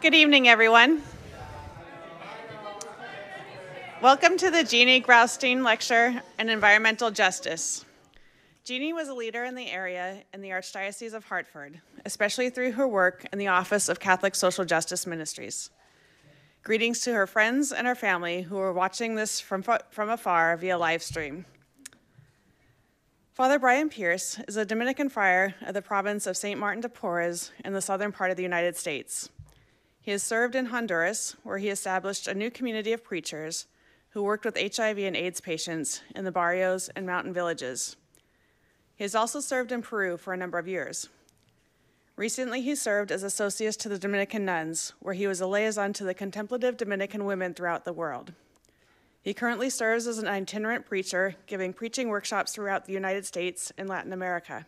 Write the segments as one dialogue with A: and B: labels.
A: Good evening, everyone. Welcome to the Jeanie Graustein Lecture on Environmental Justice. Jeanie was a leader in the area in the Archdiocese of Hartford, especially through her work in the Office of Catholic Social Justice Ministries. Greetings to her friends and her family who are watching this from, from afar via live stream. Father Brian Pierce is a Dominican friar of the province of St. Martin de Porres in the southern part of the United States. He has served in Honduras, where he established a new community of preachers who worked with HIV and AIDS patients in the barrios and mountain villages. He has also served in Peru for a number of years. Recently, he served as associate to the Dominican nuns, where he was a liaison to the contemplative Dominican women throughout the world. He currently serves as an itinerant preacher, giving preaching workshops throughout the United States and Latin America.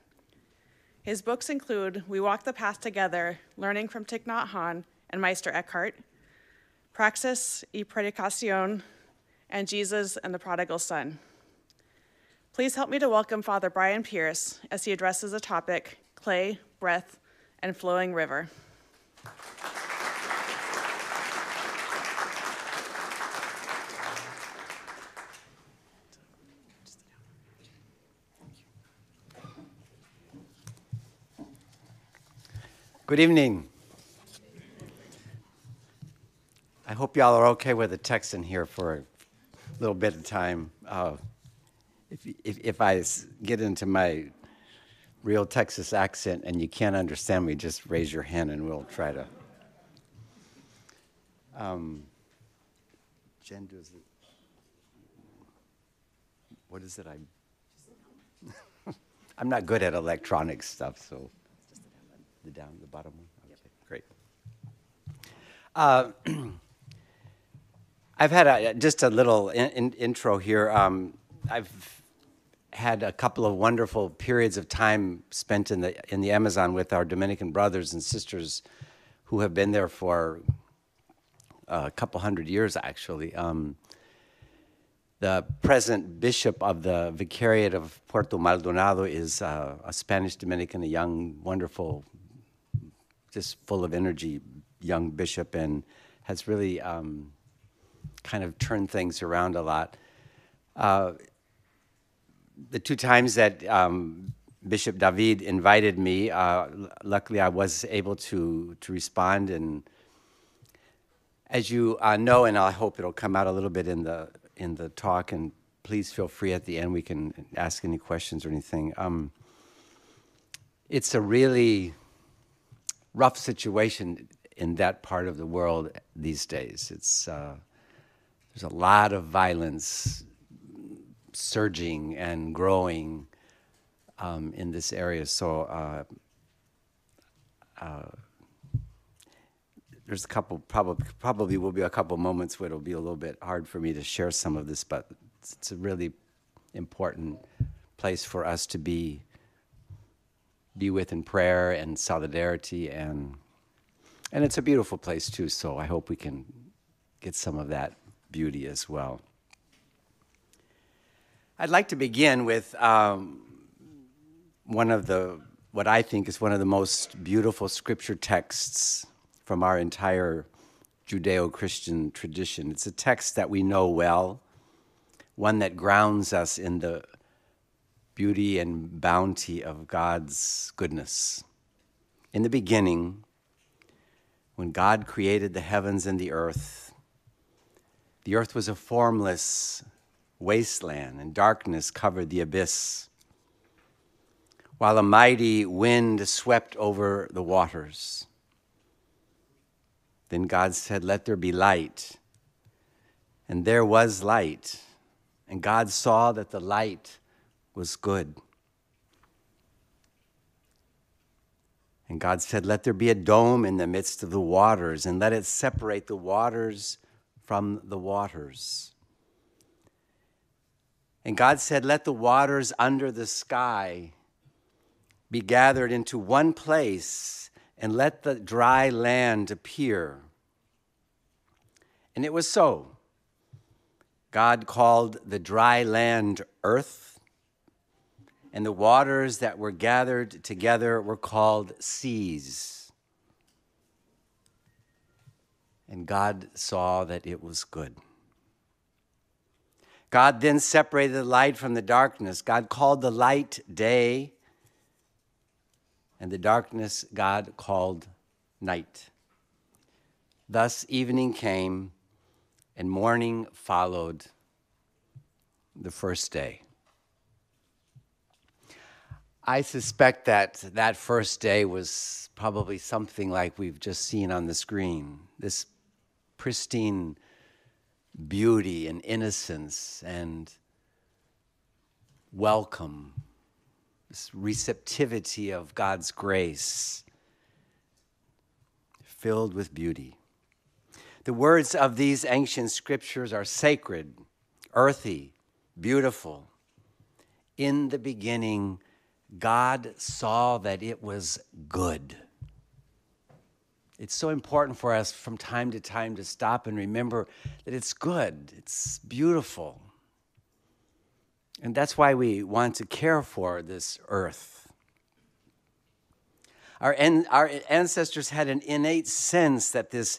A: His books include We Walk the Path Together, Learning from Thich Nhat Hanh and Meister Eckhart, Praxis y Predicación, and Jesus and the Prodigal Son. Please help me to welcome Father Brian Pierce as he addresses the topic clay, breath, and flowing river.
B: Good evening. I hope y'all are okay with the text in here for a little bit of time. Uh, if, if, if I get into my real Texas accent and you can't understand me, just raise your hand and we'll try to. Um, Jen, does it, what is it? I, I'm not good at electronic stuff, so. The down, the bottom one? Okay, great. Uh, I've had a, just a little in, in, intro here. Um, I've had a couple of wonderful periods of time spent in the in the Amazon with our Dominican brothers and sisters, who have been there for a couple hundred years, actually. Um, the present bishop of the Vicariate of Puerto Maldonado is uh, a Spanish Dominican, a young, wonderful just full of energy young bishop and has really um, kind of turn things around a lot. Uh, the two times that um, Bishop David invited me, uh, luckily I was able to to respond. And as you uh, know, and I hope it'll come out a little bit in the in the talk. And please feel free at the end. We can ask any questions or anything. Um, it's a really rough situation in that part of the world these days. It's uh, there's a lot of violence surging and growing um, in this area. So uh, uh, there's a couple probably probably will be a couple moments where it'll be a little bit hard for me to share some of this, but it's, it's a really important place for us to be be with in prayer and solidarity and and it's a beautiful place too so i hope we can get some of that beauty as well i'd like to begin with um, one of the what i think is one of the most beautiful scripture texts from our entire judeo-christian tradition it's a text that we know well one that grounds us in the beauty and bounty of God's goodness. In the beginning, when God created the heavens and the earth, the earth was a formless wasteland, and darkness covered the abyss, while a mighty wind swept over the waters. Then God said, Let there be light. And there was light. And God saw that the light was good. And God said, Let there be a dome in the midst of the waters, and let it separate the waters from the waters. And God said, Let the waters under the sky be gathered into one place, and let the dry land appear. And it was so. God called the dry land earth and the waters that were gathered together were called seas. And God saw that it was good. God then separated the light from the darkness. God called the light day, and the darkness God called night. Thus evening came, and morning followed the first day. I suspect that that first day was probably something like we've just seen on the screen this pristine beauty and innocence and welcome, this receptivity of God's grace, filled with beauty. The words of these ancient scriptures are sacred, earthy, beautiful. In the beginning, God saw that it was good. It's so important for us from time to time to stop and remember that it's good, it's beautiful. And that's why we want to care for this earth. Our, en- our ancestors had an innate sense that this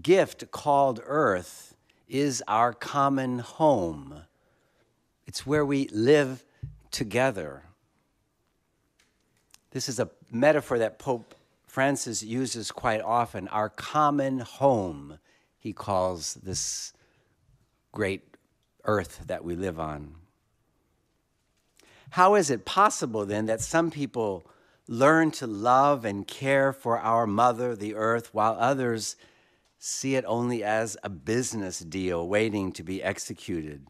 B: gift called earth is our common home. It's where we live together. This is a metaphor that Pope Francis uses quite often. Our common home, he calls this great earth that we live on. How is it possible then that some people learn to love and care for our mother, the earth, while others see it only as a business deal waiting to be executed?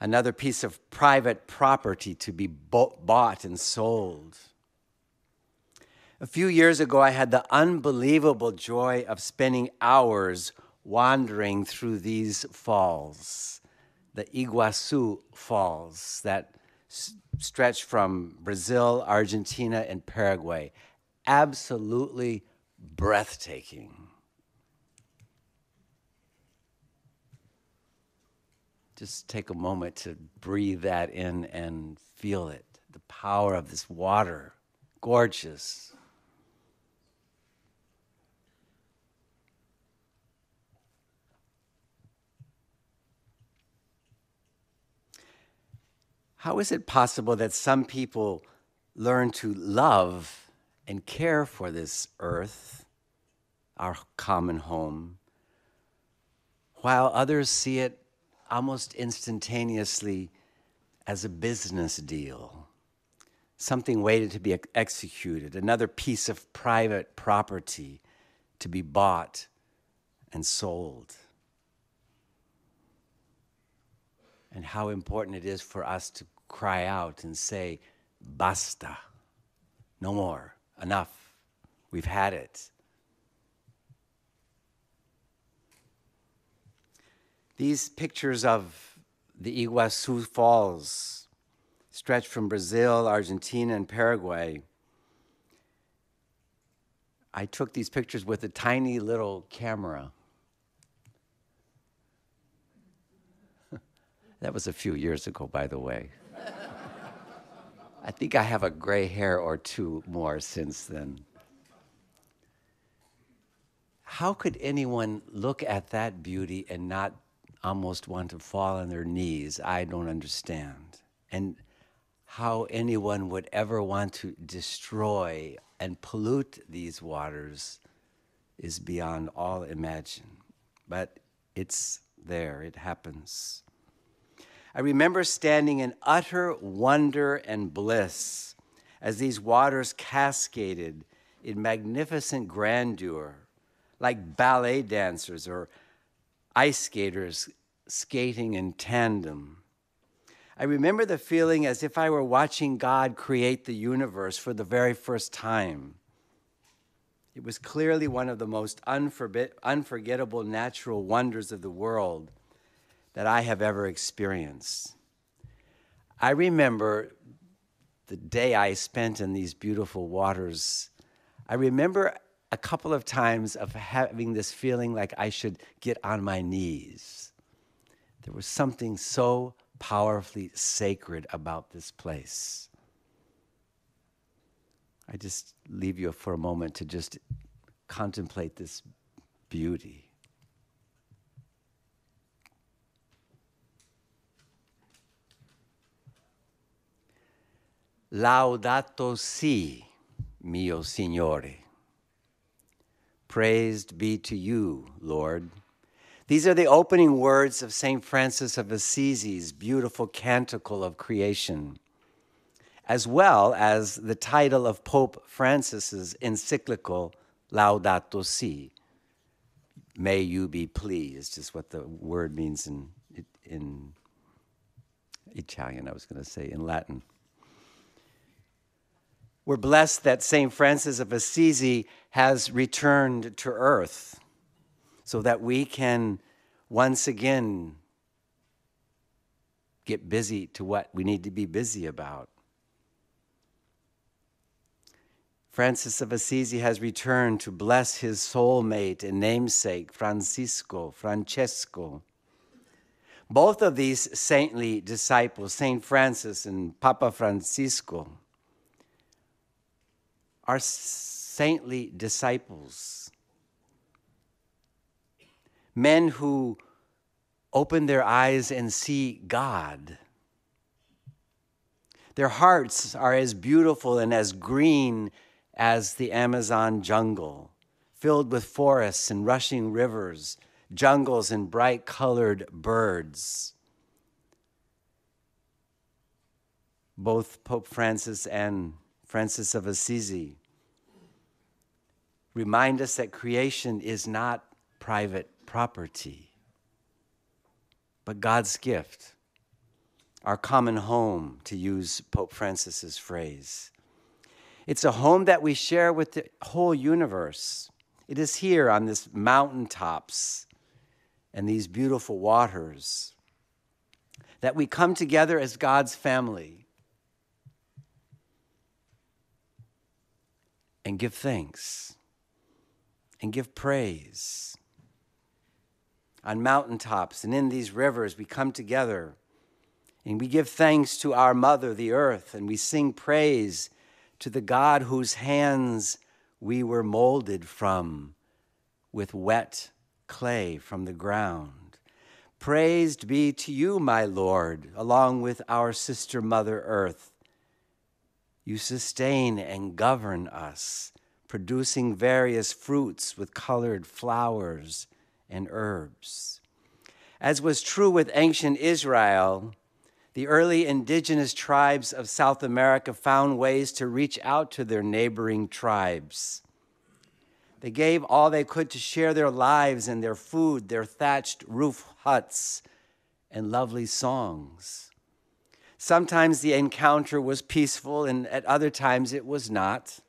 B: Another piece of private property to be bought and sold. A few years ago, I had the unbelievable joy of spending hours wandering through these falls, the Iguazu Falls that s- stretch from Brazil, Argentina, and Paraguay. Absolutely breathtaking. Just take a moment to breathe that in and feel it the power of this water. Gorgeous. How is it possible that some people learn to love and care for this earth, our common home, while others see it almost instantaneously as a business deal, something waited to be executed, another piece of private property to be bought and sold? And how important it is for us to cry out and say, Basta, no more, enough, we've had it. These pictures of the Iguazu Falls stretch from Brazil, Argentina, and Paraguay. I took these pictures with a tiny little camera. That was a few years ago, by the way. I think I have a gray hair or two more since then. How could anyone look at that beauty and not almost want to fall on their knees? I don't understand. And how anyone would ever want to destroy and pollute these waters is beyond all imagine. But it's there, it happens. I remember standing in utter wonder and bliss as these waters cascaded in magnificent grandeur, like ballet dancers or ice skaters skating in tandem. I remember the feeling as if I were watching God create the universe for the very first time. It was clearly one of the most unforgettable natural wonders of the world that I have ever experienced. I remember the day I spent in these beautiful waters. I remember a couple of times of having this feeling like I should get on my knees. There was something so powerfully sacred about this place. I just leave you for a moment to just contemplate this beauty. Laudato si, mio Signore. Praised be to you, Lord. These are the opening words of St. Francis of Assisi's beautiful canticle of creation, as well as the title of Pope Francis's encyclical Laudato Si. May you be pleased, is what the word means in, in Italian, I was going to say, in Latin. We're blessed that St. Francis of Assisi has returned to earth so that we can once again get busy to what we need to be busy about. Francis of Assisi has returned to bless his soulmate and namesake, Francisco, Francesco. Both of these saintly disciples, Saint Francis and Papa Francisco, are saintly disciples. Men who open their eyes and see God. Their hearts are as beautiful and as green as the Amazon jungle, filled with forests and rushing rivers, jungles and bright colored birds. Both Pope Francis and Francis of Assisi remind us that creation is not private property, but God's gift, our common home, to use Pope Francis's phrase. It's a home that we share with the whole universe. It is here on this mountaintops and these beautiful waters that we come together as God's family and give thanks and give praise. On mountaintops and in these rivers, we come together and we give thanks to our mother, the earth, and we sing praise to the God whose hands we were molded from with wet clay from the ground. Praised be to you, my Lord, along with our sister Mother Earth. You sustain and govern us producing various fruits with colored flowers and herbs. As was true with ancient Israel, the early indigenous tribes of South America found ways to reach out to their neighboring tribes. They gave all they could to share their lives and their food, their thatched roof huts, and lovely songs. Sometimes the encounter was peaceful, and at other times it was not.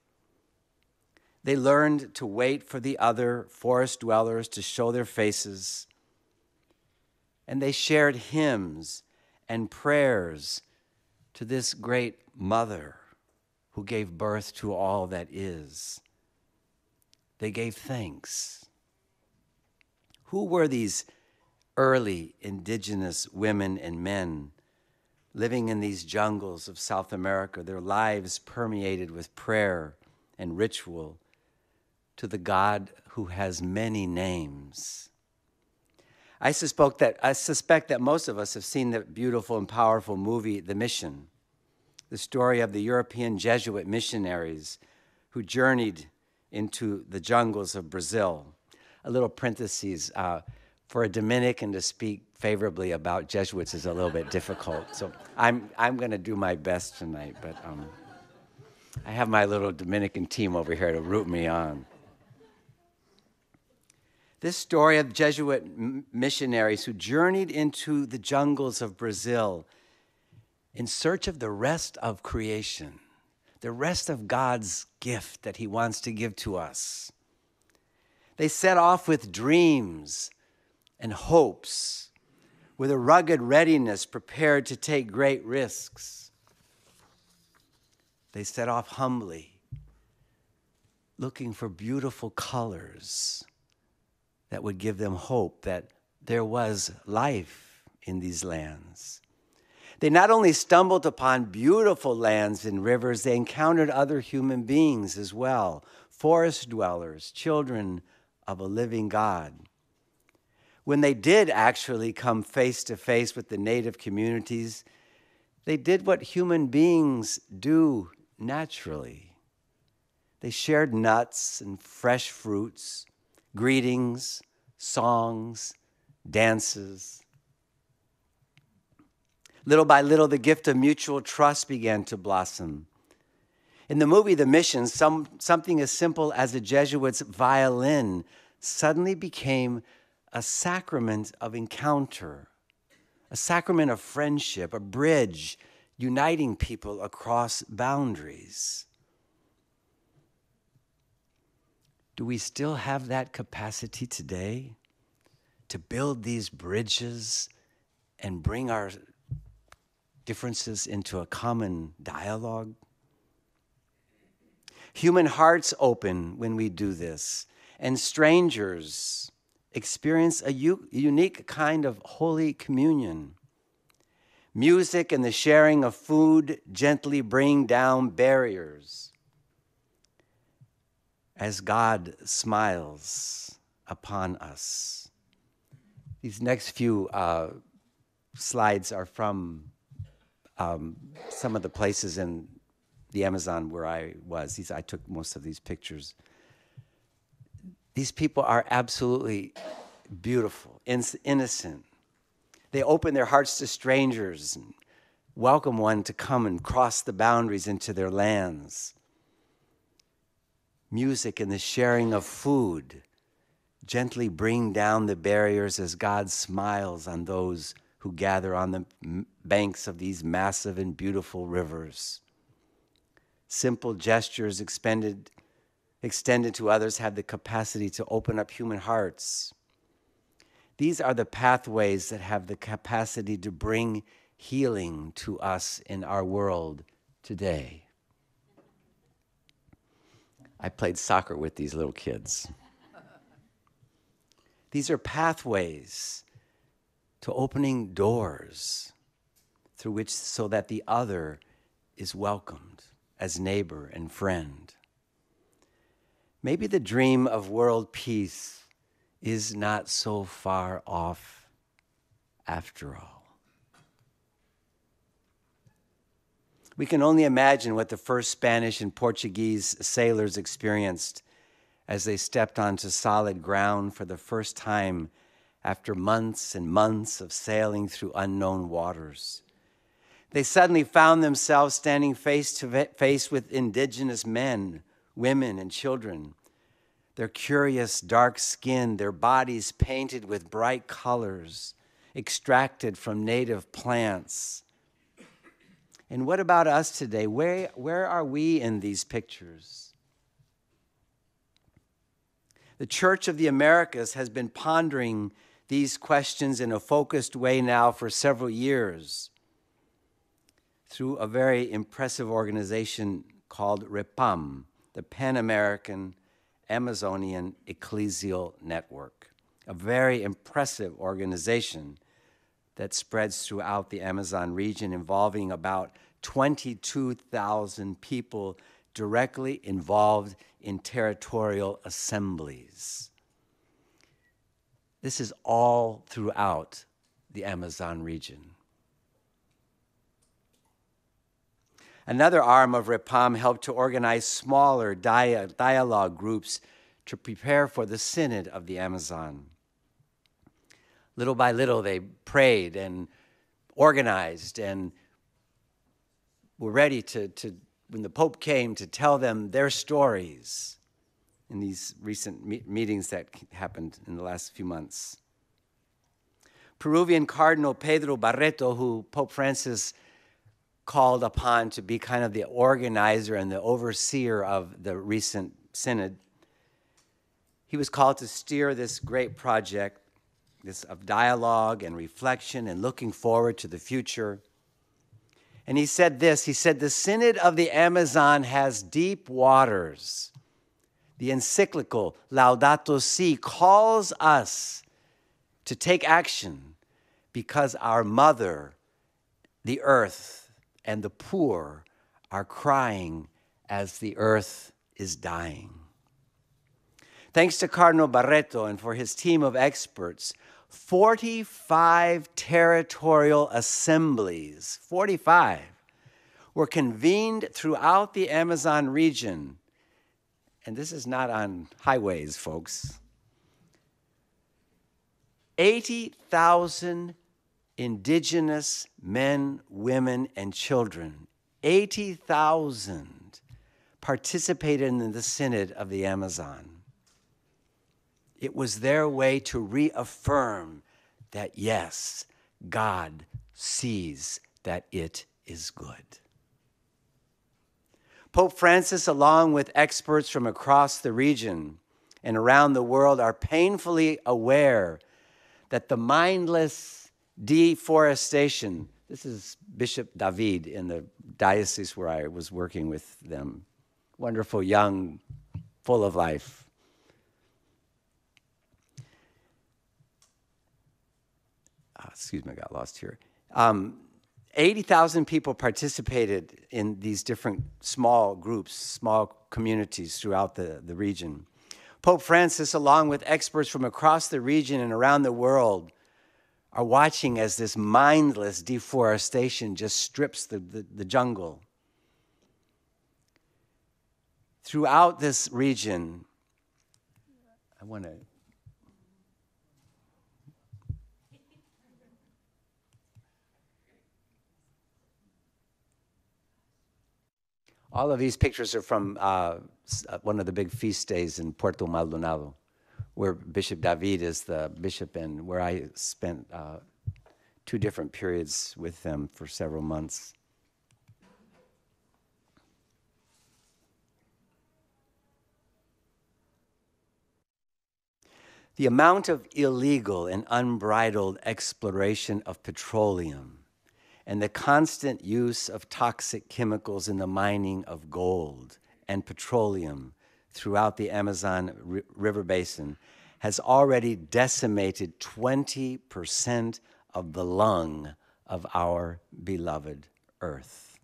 B: They learned to wait for the other forest dwellers to show their faces. And they shared hymns and prayers to this great mother who gave birth to all that is. They gave thanks. Who were these early indigenous women and men living in these jungles of South America, their lives permeated with prayer and ritual to the God who has many names. I suspect that, I suspect that most of us have seen the beautiful and powerful movie, The Mission, the story of the European Jesuit missionaries who journeyed into the jungles of Brazil. A little parenthesis uh, for a Dominican to speak favorably about Jesuits is a little bit difficult. So I'm, I'm going to do my best tonight, but um, I have my little Dominican team over here to root me on. This story of Jesuit missionaries who journeyed into the jungles of Brazil in search of the rest of creation, the rest of God's gift that He wants to give to us. They set off with dreams and hopes, with a rugged readiness prepared to take great risks. They set off humbly, looking for beautiful colors that would give them hope that there was life in these lands. They not only stumbled upon beautiful lands and rivers, they encountered other human beings as well forest dwellers, children of a living God. When they did actually come face to face with the native communities, they did what human beings do naturally. They shared nuts and fresh fruits, greetings, songs, dances. Little by little, the gift of mutual trust began to blossom. In the movie The Mission, some, something as simple as a Jesuit's violin suddenly became a sacrament of encounter, a sacrament of friendship, a bridge uniting people across boundaries. Do we still have that capacity today to build these bridges and bring our differences into a common dialogue? Human hearts open when we do this, and strangers experience a u- unique kind of holy communion. Music and the sharing of food gently bring down barriers as God smiles upon us. These next few uh, slides are from um, some of the places in the Amazon where I was. These, I took most of these pictures. These people are absolutely beautiful, in, innocent. They open their hearts to strangers and welcome one to come and cross the boundaries into their lands. Music and the sharing of food gently bring down the barriers as God smiles on those who gather on the banks of these massive and beautiful rivers. Simple gestures expended, extended to others have the capacity to open up human hearts. These are the pathways that have the capacity to bring healing to us in our world today. I played soccer with these little kids. These are pathways to opening doors through which so that the other is welcomed as neighbor and friend. Maybe the dream of world peace is not so far off after all. We can only imagine what the first Spanish and Portuguese sailors experienced as they stepped onto solid ground for the first time after months and months of sailing through unknown waters they suddenly found themselves standing face to face with indigenous men, women, and children. Their curious dark skin, their bodies painted with bright colors, extracted from native plants. And what about us today? Where, where are we in these pictures? The Church of the Americas has been pondering these questions in a focused way now for several years through a very impressive organization called REPAM, the Pan American Amazonian Ecclesial Network, a very impressive organization that spreads throughout the Amazon region, involving about 22,000 people directly involved in territorial assemblies. This is all throughout the Amazon region. Another arm of REPAM helped to organize smaller dia- dialogue groups to prepare for the Synod of the Amazon. Little by little, they prayed and organized and were ready to, to when the Pope came, to tell them their stories in these recent me- meetings that happened in the last few months. Peruvian Cardinal Pedro Barreto, who Pope Francis called upon to be kind of the organizer and the overseer of the recent synod. He was called to steer this great project, this of dialogue and reflection and looking forward to the future. And he said this he said, The Synod of the Amazon has deep waters. The encyclical Laudato Si calls us to take action because our mother, the earth, and the poor are crying as the earth is dying. Thanks to Cardinal Barreto and for his team of experts, 45 territorial assemblies, 45, were convened throughout the Amazon region. And this is not on highways, folks. 80,000 indigenous men, women, and children, 80,000 participated in the Synod of the Amazon. It was their way to reaffirm that yes, God sees that it is good. Pope Francis, along with experts from across the region and around the world, are painfully aware that the mindless deforestation, this is Bishop David in the diocese where I was working with them, wonderful, young, full of life. Excuse me, I got lost here. Um, 80,000 people participated in these different small groups, small communities throughout the, the region. Pope Francis, along with experts from across the region and around the world, are watching as this mindless deforestation just strips the, the, the jungle. Throughout this region, I want to All of these pictures are from uh, uh, one of the big feast days in Puerto Maldonado, where Bishop David is the bishop and where I spent uh, two different periods with them for several months. The amount of illegal and unbridled exploration of petroleum and the constant use of toxic chemicals in the mining of gold and petroleum throughout the Amazon River Basin has already decimated 20% of the lung of our beloved earth.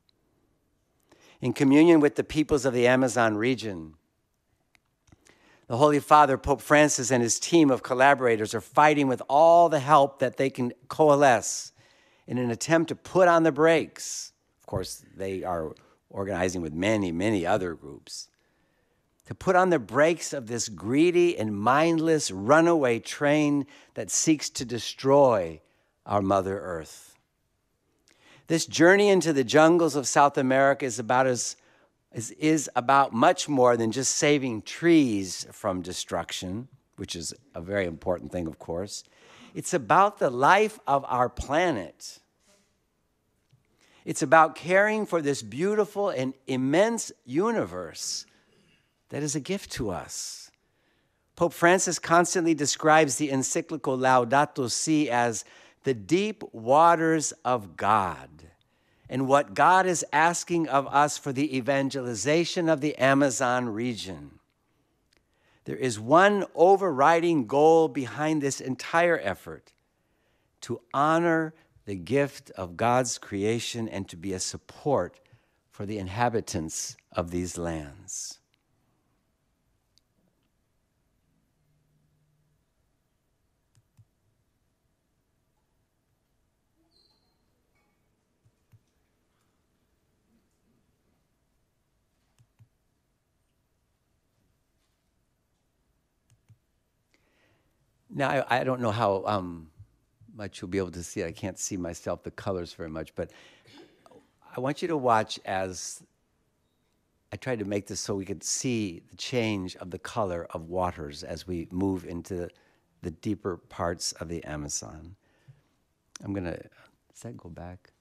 B: In communion with the peoples of the Amazon region, the Holy Father, Pope Francis, and his team of collaborators are fighting with all the help that they can coalesce in an attempt to put on the brakes. Of course, they are organizing with many, many other groups. To put on the brakes of this greedy and mindless runaway train that seeks to destroy our Mother Earth. This journey into the jungles of South America is about as is, is about much more than just saving trees from destruction, which is a very important thing, of course. It's about the life of our planet. It's about caring for this beautiful and immense universe that is a gift to us. Pope Francis constantly describes the encyclical Laudato Si as the deep waters of God and what God is asking of us for the evangelization of the Amazon region. There is one overriding goal behind this entire effort to honor the gift of God's creation and to be a support for the inhabitants of these lands. Now, I, I don't know how um, much you'll be able to see. I can't see myself, the colors very much, but I want you to watch as I tried to make this so we could see the change of the color of waters as we move into the deeper parts of the Amazon. I'm going to, does that go back?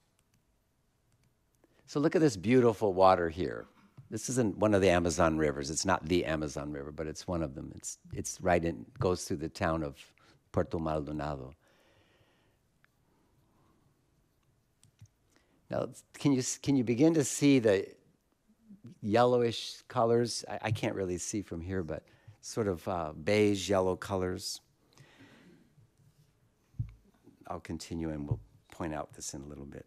B: So look at this beautiful water here. This isn't one of the Amazon rivers. It's not the Amazon River, but it's one of them. It's, it's right in, goes through the town of Puerto Maldonado. Now, can you, can you begin to see the yellowish colors? I, I can't really see from here, but sort of uh, beige yellow colors. I'll continue and we'll point out this in a little bit.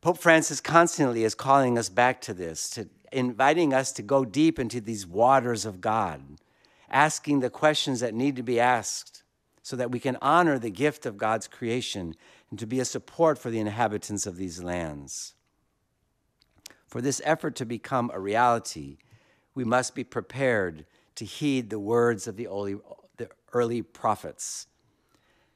B: Pope Francis constantly is calling us back to this, to inviting us to go deep into these waters of God, asking the questions that need to be asked so that we can honor the gift of God's creation and to be a support for the inhabitants of these lands. For this effort to become a reality, we must be prepared to heed the words of the early, the early prophets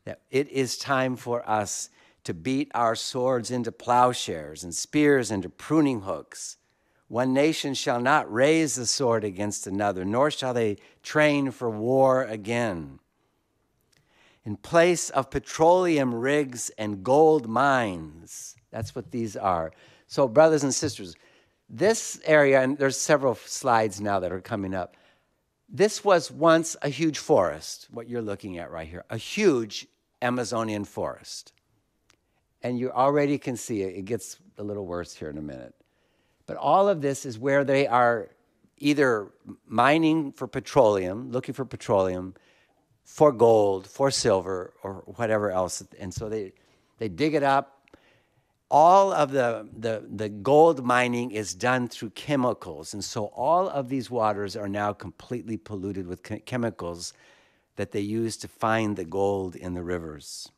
B: that it is time for us to beat our swords into plowshares and spears into pruning hooks. One nation shall not raise the sword against another, nor shall they train for war again. In place of petroleum rigs and gold mines, that's what these are. So, brothers and sisters, this area, and there's several slides now that are coming up. This was once a huge forest, what you're looking at right here, a huge Amazonian forest. And you already can see it, it gets a little worse here in a minute. But all of this is where they are either mining for petroleum, looking for petroleum, for gold, for silver, or whatever else. And so they, they dig it up, all of the, the, the gold mining is done through chemicals. And so all of these waters are now completely polluted with chemicals that they use to find the gold in the rivers.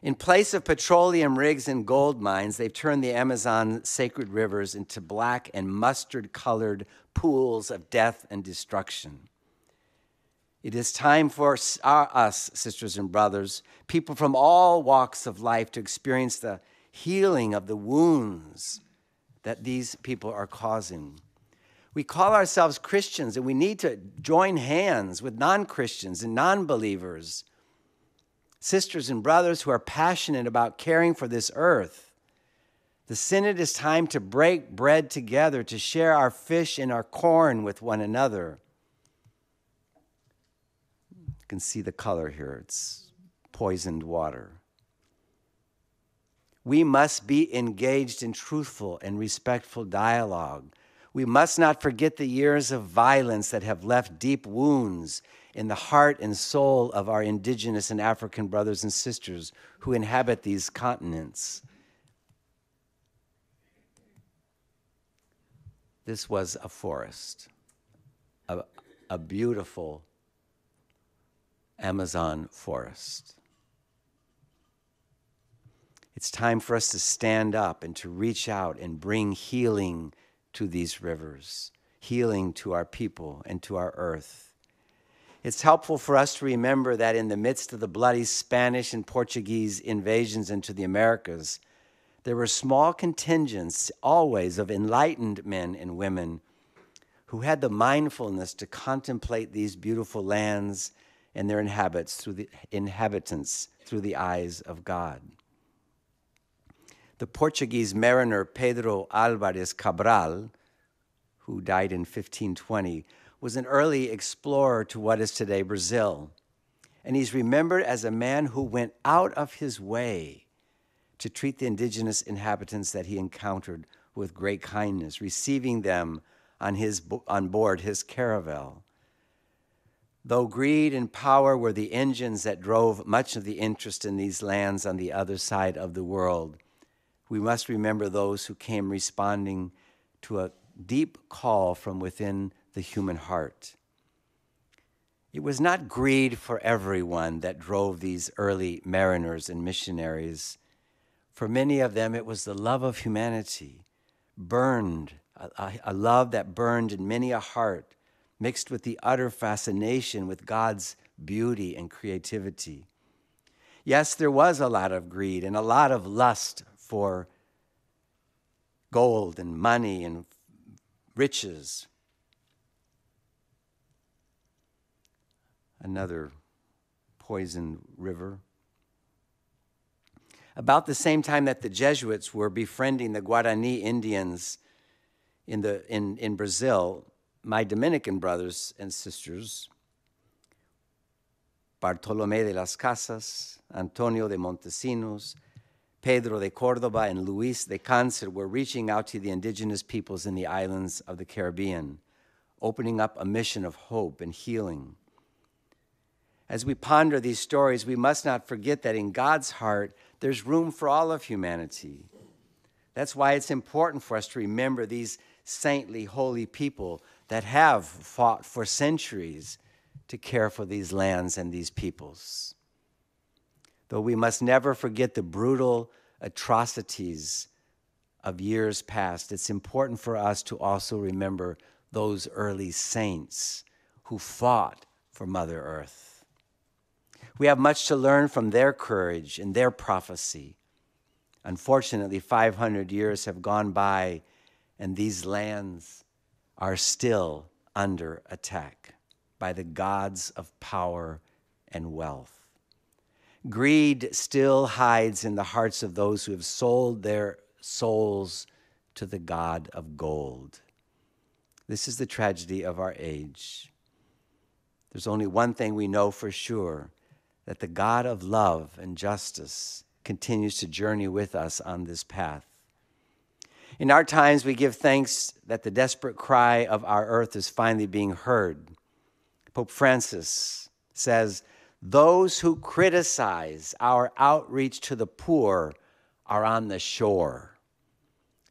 B: In place of petroleum rigs and gold mines, they've turned the Amazon sacred rivers into black and mustard colored pools of death and destruction. It is time for us, sisters and brothers, people from all walks of life, to experience the healing of the wounds that these people are causing. We call ourselves Christians, and we need to join hands with non Christians and non believers, sisters and brothers who are passionate about caring for this earth. The Synod is time to break bread together, to share our fish and our corn with one another You can see the color here. It's poisoned water. We must be engaged in truthful and respectful dialogue. We must not forget the years of violence that have left deep wounds in the heart and soul of our indigenous and African brothers and sisters who inhabit these continents. This was a forest, a, a beautiful Amazon forest. It's time for us to stand up and to reach out and bring healing to these rivers, healing to our people and to our earth. It's helpful for us to remember that in the midst of the bloody Spanish and Portuguese invasions into the Americas, there were small contingents always of enlightened men and women who had the mindfulness to contemplate these beautiful lands and their inhabitants through the, inhabitants through the eyes of God. The Portuguese mariner Pedro Álvares Cabral, who died in 1520, was an early explorer to what is today Brazil. And he's remembered as a man who went out of his way to treat the indigenous inhabitants that he encountered with great kindness, receiving them on, his, on board his caravel. Though greed and power were the engines that drove much of the interest in these lands on the other side of the world, we must remember those who came responding to a deep call from within the human heart. It was not greed for everyone that drove these early mariners and missionaries. For many of them, it was the love of humanity, burned, a, a, love that burned in many a heart mixed with the utter fascination with God's beauty and creativity. Yes, there was a lot of greed and a lot of lust for gold and money and riches. Another poisoned river. About the same time that the Jesuits were befriending the Guarani Indians in, the, in, in Brazil, my Dominican brothers and sisters, Bartolome de las Casas, Antonio de Montesinos, Pedro de Cordoba, and Luis de Cáncer were reaching out to the indigenous peoples in the islands of the Caribbean, opening up a mission of hope and healing. As we ponder these stories, we must not forget that in God's heart, There's room for all of humanity. That's why it's important for us to remember these saintly, holy people that have fought for centuries to care for these lands and these peoples. Though we must never forget the brutal atrocities of years past, it's important for us to also remember those early saints who fought for Mother Earth. We have much to learn from their courage and their prophecy. Unfortunately, 500 years have gone by, and these lands are still under attack by the gods of power and wealth. Greed still hides in the hearts of those who have sold their souls to the God of gold. This is the tragedy of our age. There's only one thing we know for sure that the God of love and justice continues to journey with us on this path. In our times, we give thanks that the desperate cry of our earth is finally being heard. Pope Francis says, Those who criticize our outreach to the poor are on the shore.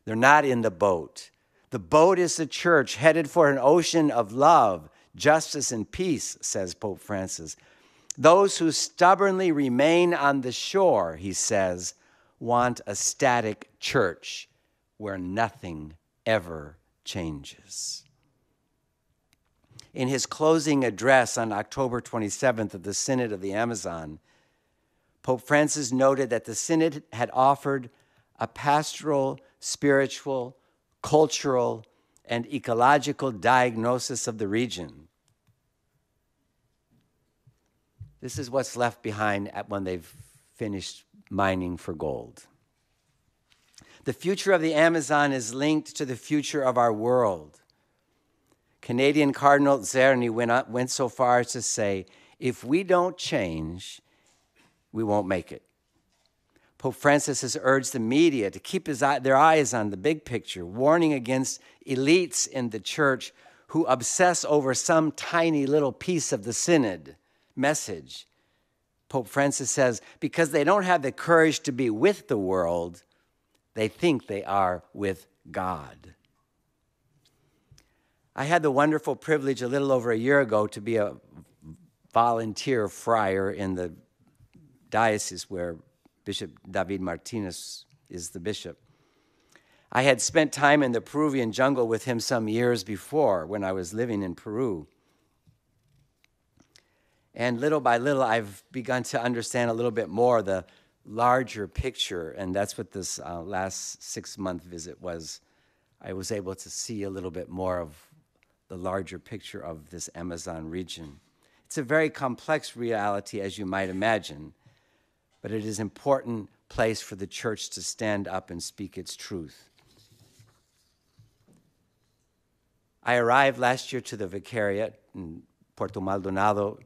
B: They're not in the boat. The boat is the church headed for an ocean of love, justice, and peace, says Pope Francis. Those who stubbornly remain on the shore, he says, want a static church where nothing ever changes. In his closing address on October 27th of the Synod of the Amazon, Pope Francis noted that the Synod had offered a pastoral, spiritual, cultural, and ecological diagnosis of the region. This is what's left behind when they've finished mining for gold. The future of the Amazon is linked to the future of our world. Canadian Cardinal Czerny went, up, went so far as to say, if we don't change, we won't make it. Pope Francis has urged the media to keep his, their eyes on the big picture, warning against elites in the church who obsess over some tiny little piece of the synod message. Pope Francis says, because they don't have the courage to be with the world, they think they are with God. I had the wonderful privilege a little over a year ago to be a volunteer friar in the diocese where Bishop David Martinez is the bishop. I had spent time in the Peruvian jungle with him some years before when I was living in Peru. And little by little, I've begun to understand a little bit more the larger picture. And that's what this uh, last six month visit was. I was able to see a little bit more of the larger picture of this Amazon region. It's a very complex reality, as you might imagine but it is an important place for the church to stand up and speak its truth. I arrived last year to the Vicariate in Puerto Maldonado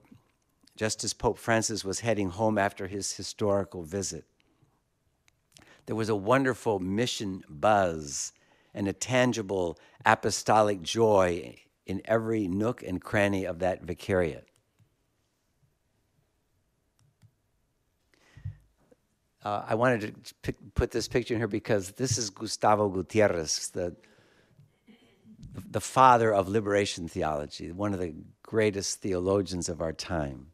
B: just as Pope Francis was heading home after his historical visit. There was a wonderful mission buzz and a tangible apostolic joy in every nook and cranny of that vicariate. uh, I wanted to put this picture in here because this is Gustavo Gutierrez, the, the father of liberation theology, one of the greatest theologians of our time,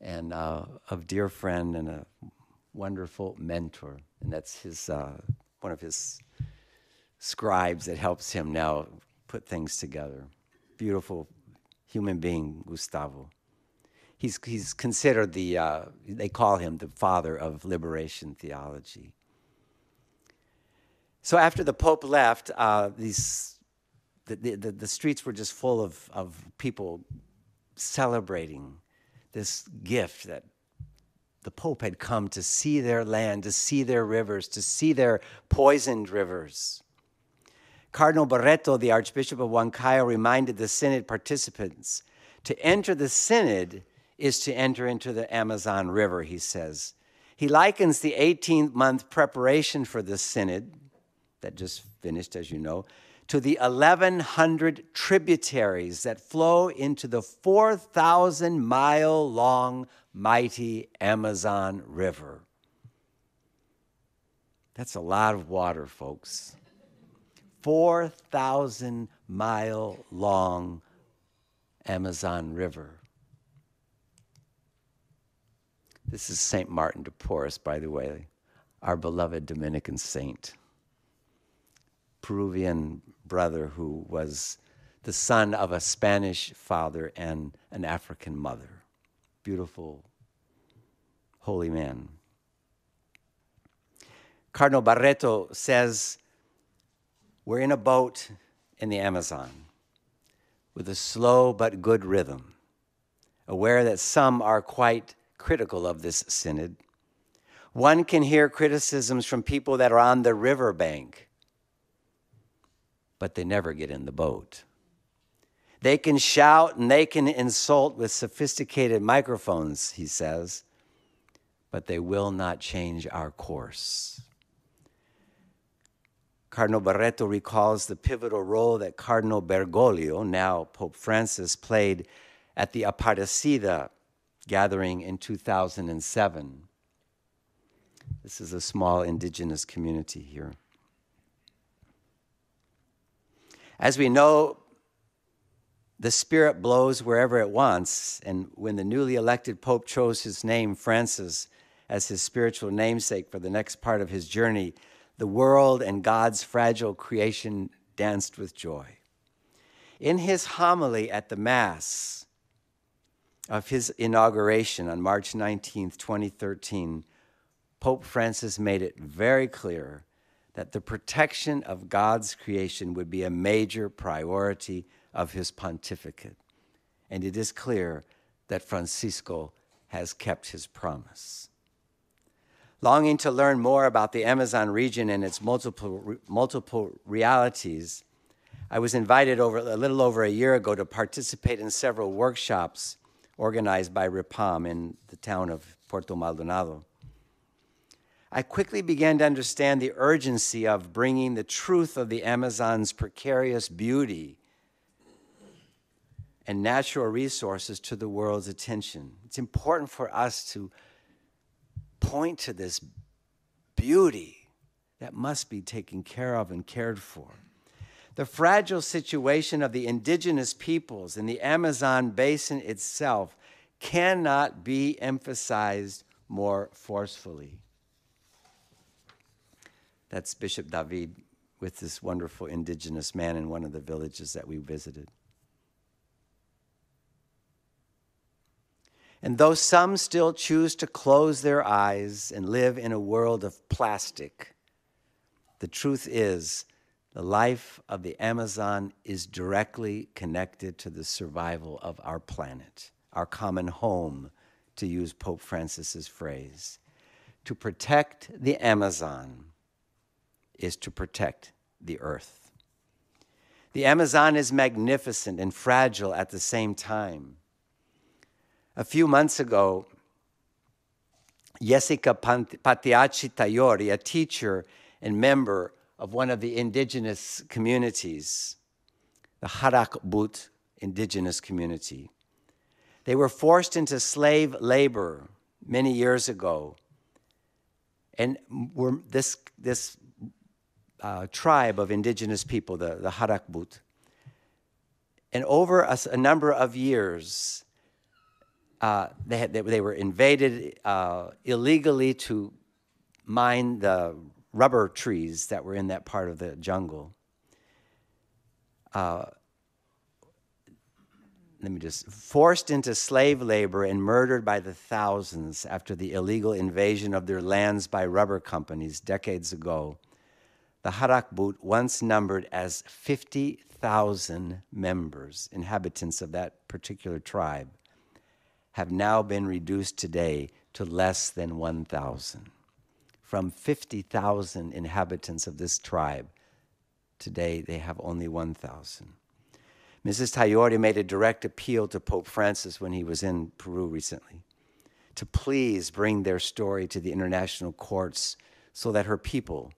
B: and uh, a dear friend and a wonderful mentor. And that's his, uh, one of his scribes that helps him now put things together. Beautiful human being, Gustavo he's, he's considered the, uh, they call him the father of liberation theology. So after the Pope left, uh, these, the, the, the streets were just full of, of people celebrating this gift that the Pope had come to see their land, to see their rivers, to see their poisoned rivers. Cardinal Barreto, the Archbishop of Huancayo, reminded the Synod participants to enter the Synod is to enter into the Amazon River, he says. He likens the 18 month preparation for the synod that just finished, as you know, to the 1,100 tributaries that flow into the 4,000 mile long mighty Amazon River. That's a lot of water, folks. 4,000 mile long Amazon River. This is St. Martin de Porres, by the way, our beloved Dominican saint. Peruvian brother who was the son of a Spanish father and an African mother. Beautiful, holy man. Cardinal Barreto says, We're in a boat in the Amazon with a slow but good rhythm, aware that some are quite critical of this synod. One can hear criticisms from people that are on the riverbank, but they never get in the boat. They can shout and they can insult with sophisticated microphones, he says, but they will not change our course. Cardinal Barreto recalls the pivotal role that Cardinal Bergoglio, now Pope Francis, played at the Aparecida gathering in 2007. This is a small indigenous community here. As we know, the Spirit blows wherever it wants, and when the newly elected Pope chose his name, Francis, as his spiritual namesake for the next part of his journey, the world and God's fragile creation danced with joy. In his homily at the Mass of his inauguration on March 19, 2013, Pope Francis made it very clear that the protection of God's creation would be a major priority of his pontificate. And it is clear that Francisco has kept his promise. Longing to learn more about the Amazon region and its multiple, multiple realities, I was invited over a little over a year ago to participate in several workshops organized by REPAM in the town of Puerto Maldonado. I quickly began to understand the urgency of bringing the truth of the Amazon's precarious beauty and natural resources to the world's attention. It's important for us to point to this beauty that must be taken care of and cared for. The fragile situation of the indigenous peoples in the Amazon basin itself cannot be emphasized more forcefully. That's Bishop David with this wonderful indigenous man in one of the villages that we visited. And though some still choose to close their eyes and live in a world of plastic, the truth is the life of the Amazon is directly connected to the survival of our planet, our common home, to use Pope Francis's phrase. To protect the Amazon is to protect the earth. The Amazon is magnificent and fragile at the same time. A few months ago, Jessica Patiachi Tayori, a teacher and member of one of the indigenous communities, the Harakbut indigenous community, they were forced into slave labor many years ago. And were this, this uh, tribe of indigenous people, the, the Harakbut, and over a, a number of years, uh, they, had, they, they, were invaded uh, illegally to mine the rubber trees that were in that part of the jungle. Uh, let me just forced into slave labor and murdered by the thousands after the illegal invasion of their lands by rubber companies decades ago. The Harakbut once numbered as 50,000 members, inhabitants of that particular tribe have now been reduced today to less than 1,000. From 50,000 inhabitants of this tribe, today they have only 1,000. Mrs. Tayori made a direct appeal to Pope Francis when he was in Peru recently to please bring their story to the international courts so that her people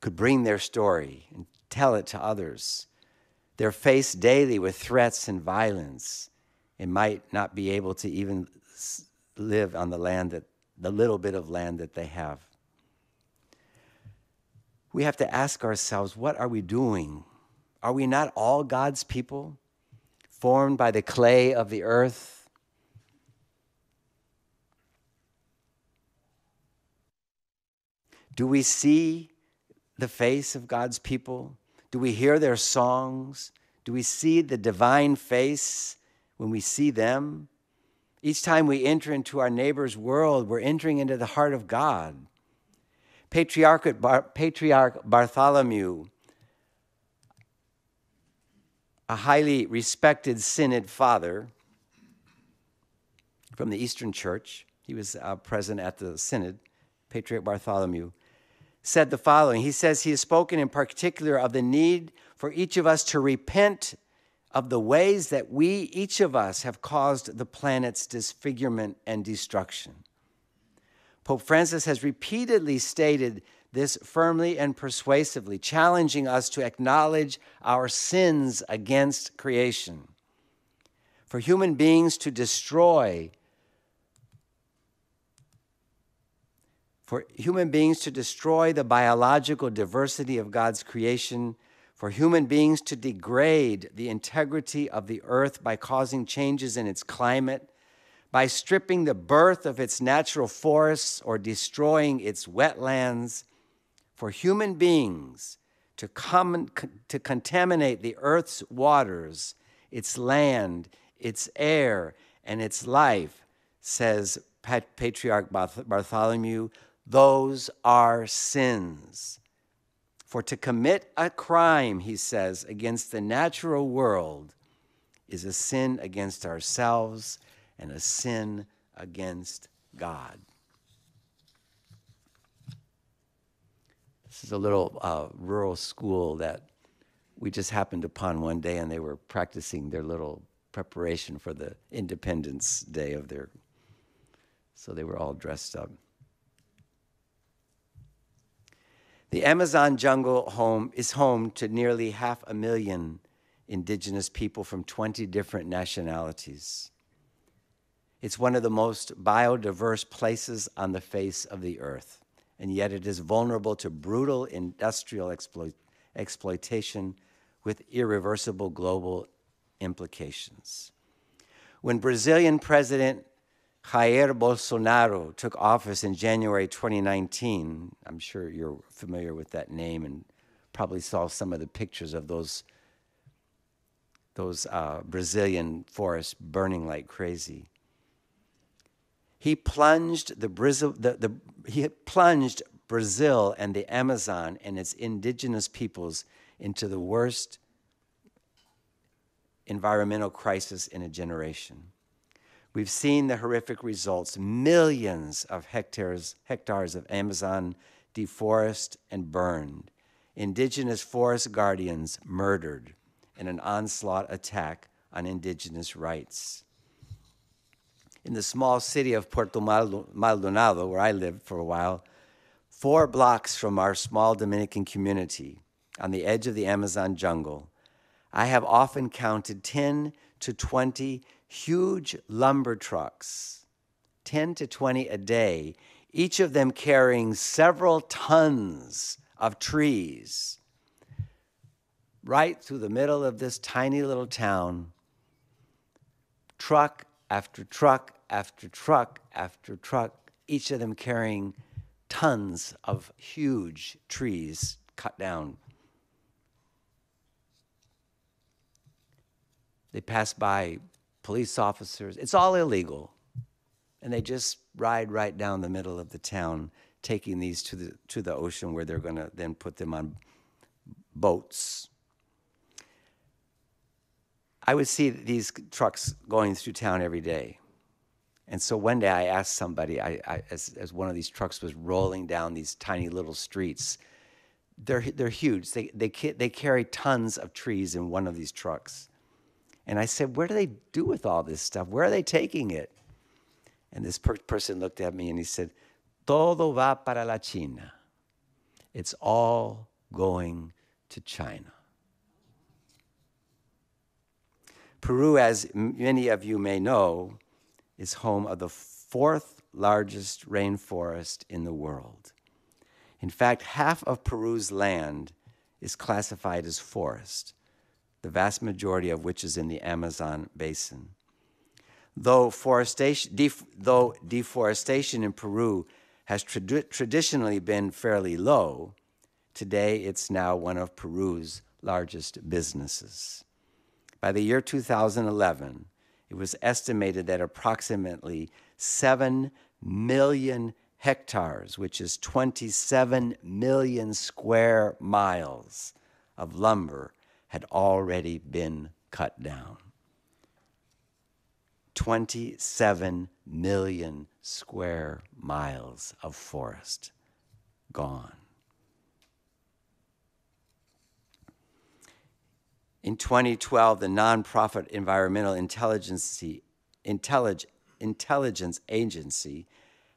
B: could bring their story and tell it to others. They're faced daily with threats and violence and might not be able to even live on the land that the little bit of land that they have. we have to ask ourselves what are we doing? Are we not all God's people, formed by the clay of the earth? Do we see the face of God's people? Do we hear their songs? Do we see the divine face when we see them? Each time we enter into our neighbor's world, we're entering into the heart of God. Patriarch, Bar- Patriarch Bartholomew, a highly respected synod father from the Eastern Church, he was uh, present at the synod, Patriarch Bartholomew, said the following He says he has spoken in particular of the need for each of us to repent of the ways that we, each of us, have caused the planet's disfigurement and destruction. Pope Francis has repeatedly stated this firmly and persuasively, challenging us to acknowledge our sins against creation. For human beings to destroy, for human beings to destroy the biological diversity of God's creation for human beings to degrade the integrity of the earth by causing changes in its climate, by stripping the birth of its natural forests or destroying its wetlands, for human beings to, come, to contaminate the earth's waters, its land, its air, and its life, says Patriarch Bartholomew, those are sins. For to commit a crime, he says, against the natural world is a sin against ourselves and a sin against God. This is a little uh, rural school that we just happened upon one day, and they were practicing their little preparation for the Independence Day of their. So they were all dressed up. The Amazon jungle home is home to nearly half a million indigenous people from 20 different nationalities. It's one of the most biodiverse places on the face of the earth, and yet it is vulnerable to brutal industrial exploit- exploitation with irreversible global implications. When Brazilian President Jair Bolsonaro took office in January 2019. I'm sure you're familiar with that name and probably saw some of the pictures of those, those uh, Brazilian forests burning like crazy. He plunged the Brazil, the, the, he plunged Brazil and the Amazon and its indigenous peoples into the worst environmental crisis in a generation. We've seen the horrific results millions of hectares, hectares of Amazon deforested and burned, indigenous forest guardians murdered in an onslaught attack on indigenous rights. In the small city of Puerto Maldonado, where I lived for a while, four blocks from our small Dominican community on the edge of the Amazon jungle, I have often counted 10 to 20 huge lumber trucks, 10 to 20 a day, each of them carrying several tons of trees right through the middle of this tiny little town, truck after truck after truck after truck, each of them carrying tons of huge trees cut down. They pass by police officers. It's all illegal. And they just ride right down the middle of the town, taking these to the, to the ocean where they're going to then put them on boats. I would see these trucks going through town every day. And so one day I asked somebody, I, I, as, as one of these trucks was rolling down these tiny little streets, they're, they're huge. They, they, they carry tons of trees in one of these trucks. And I said, Where do they do with all this stuff? Where are they taking it? And this per- person looked at me and he said, Todo va para la China. It's all going to China. Peru, as many of you may know, is home of the fourth largest rainforest in the world. In fact, half of Peru's land is classified as forest, the vast majority of which is in the Amazon basin. Though, def, though deforestation in Peru has trad- traditionally been fairly low, today it's now one of Peru's largest businesses. By the year 2011, it was estimated that approximately 7 million hectares, which is 27 million square miles of lumber, had already been cut down. 27 million square miles of forest gone. In 2012, the nonprofit Environmental Intelligence, Intelligence Agency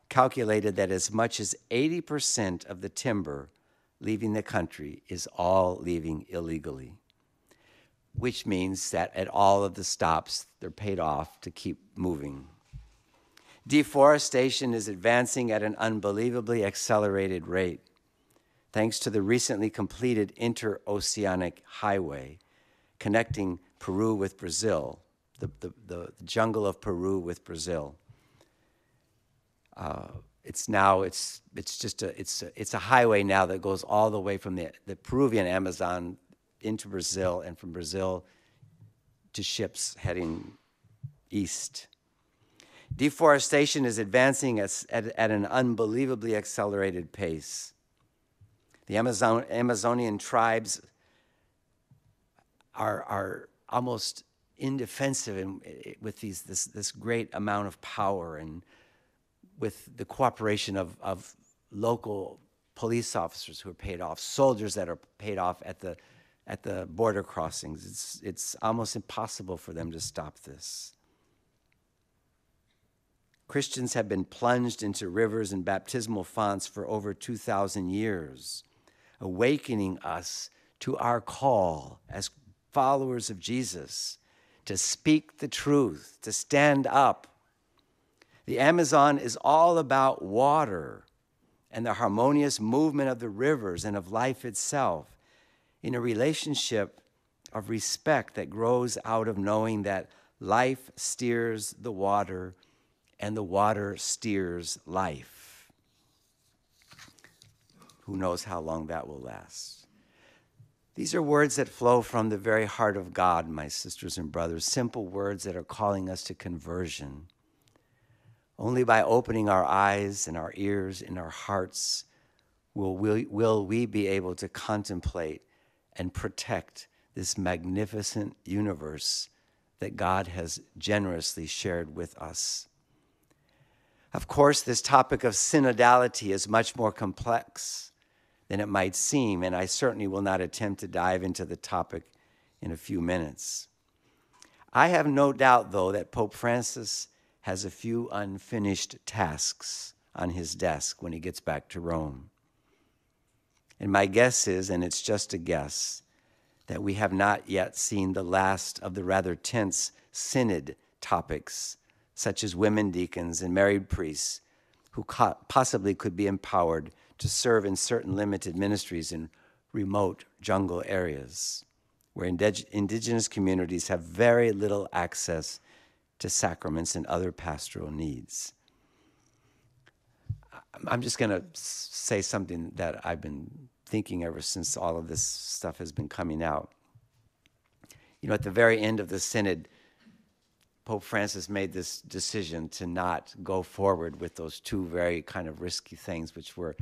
B: calculated that as much as 80% of the timber leaving the country is all leaving illegally, which means that at all of the stops, they're paid off to keep moving. Deforestation is advancing at an unbelievably accelerated rate. Thanks to the recently completed interoceanic highway connecting Peru with Brazil, the, the, the jungle of Peru with Brazil, uh, it's now it's it's just a it's a, it's a highway now that goes all the way from the, the Peruvian Amazon into Brazil and from Brazil to ships heading east. Deforestation is advancing at, at, an unbelievably accelerated pace. The Amazon, Amazonian tribes are, are almost indefensive in, with these, this, this great amount of power and with the cooperation of, of local police officers who are paid off, soldiers that are paid off at the, at the border crossings. It's, it's almost impossible for them to stop this. Christians have been plunged into rivers and baptismal fonts for over 2,000 years, awakening us to our call as followers of Jesus to speak the truth, to stand up the Amazon is all about water and the harmonious movement of the rivers and of life itself in a relationship of respect that grows out of knowing that life steers the water and the water steers life. Who knows how long that will last? These are words that flow from the very heart of God, my sisters and brothers, simple words that are calling us to conversion only by opening our eyes and our ears and our hearts will we, will we be able to contemplate and protect this magnificent universe that God has generously shared with us. Of course, this topic of synodality is much more complex than it might seem, and I certainly will not attempt to dive into the topic in a few minutes. I have no doubt, though, that Pope Francis has a few unfinished tasks on his desk when he gets back to Rome. And my guess is, and it's just a guess, that we have not yet seen the last of the rather tense synod topics, such as women deacons and married priests, who possibly could be empowered to serve in certain limited ministries in remote jungle areas where indig- indigenous communities have very little access to sacraments and other pastoral needs. I'm just going to say something that I've been thinking ever since all of this stuff has been coming out. You know, at the very end of the synod, Pope Francis made this decision to not go forward with those two very kind of risky things, which were